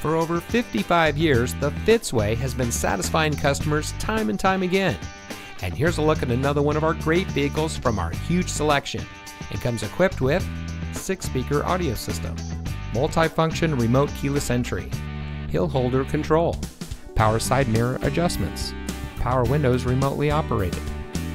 For over 55 years, the Fitzway has been satisfying customers time and time again. And here's a look at another one of our great vehicles from our huge selection. It comes equipped with 6-speaker audio system, multifunction remote keyless entry, hill holder control, power side mirror adjustments, power windows remotely operated,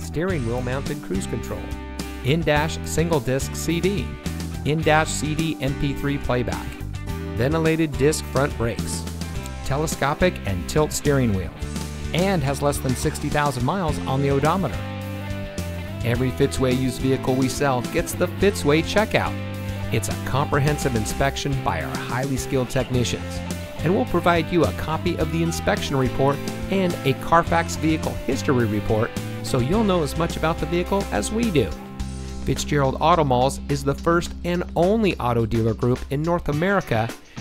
steering wheel mounted cruise control, in-dash single disc CD, in-dash CD MP3 playback, ventilated disc front brakes, telescopic and tilt steering wheel, and has less than 60,000 miles on the odometer. Every Fitzway used vehicle we sell gets the Fitzway checkout. It's a comprehensive inspection by our highly skilled technicians, and we'll provide you a copy of the inspection report and a Carfax vehicle history report so you'll know as much about the vehicle as we do. Fitzgerald Auto Malls is the first and only auto dealer group in North America